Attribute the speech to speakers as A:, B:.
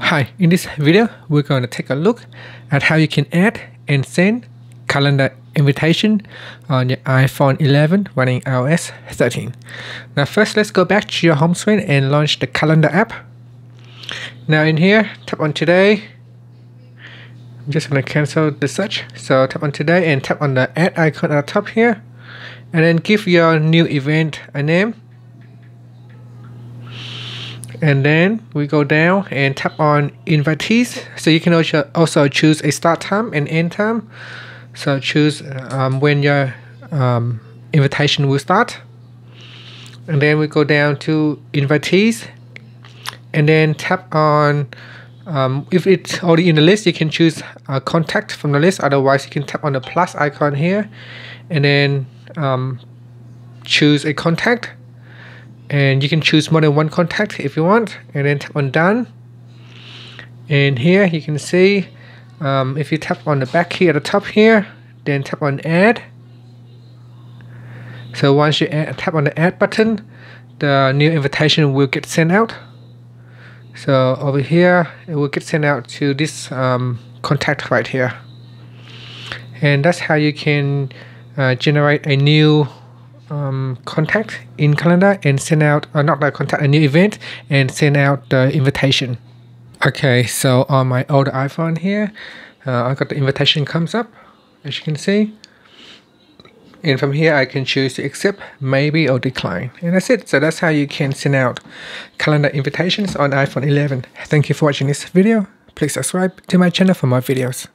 A: Hi, in this video, we're going to take a look at how you can add and send calendar invitation on your iPhone 11 running iOS 13. Now first, let's go back to your home screen and launch the calendar app. Now in here, tap on today. I'm just going to cancel the search. So tap on today and tap on the add icon at the top here. And then give your new event a name and then we go down and tap on invitees. So you can also choose a start time and end time. So choose um, when your um, invitation will start. And then we go down to invitees. And then tap on um, if it's already in the list you can choose a contact from the list. Otherwise you can tap on the plus icon here. And then um, choose a contact and you can choose more than one contact if you want. And then tap on done. And here you can see um, if you tap on the back here at the top here then tap on add. So once you add, tap on the add button the new invitation will get sent out. So over here it will get sent out to this um, contact right here. And that's how you can uh, generate a new um, contact in calendar and send out uh, not like contact a new event and send out the invitation okay so on my old iphone here uh, i got the invitation comes up as you can see and from here I can choose to accept, maybe or decline. And that's it. So that's how you can send out calendar invitations on iPhone 11. Thank you for watching this video. Please subscribe to my channel for more videos.